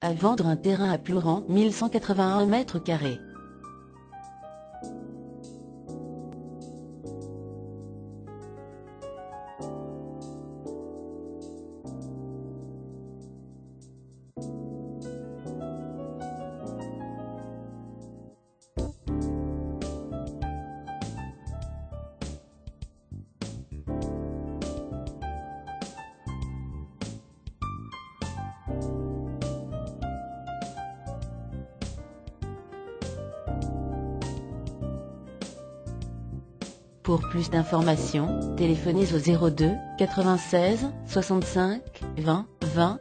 à vendre un terrain à Plouran 1181 m2. Pour plus d'informations, téléphonez au 02 96 65 20 20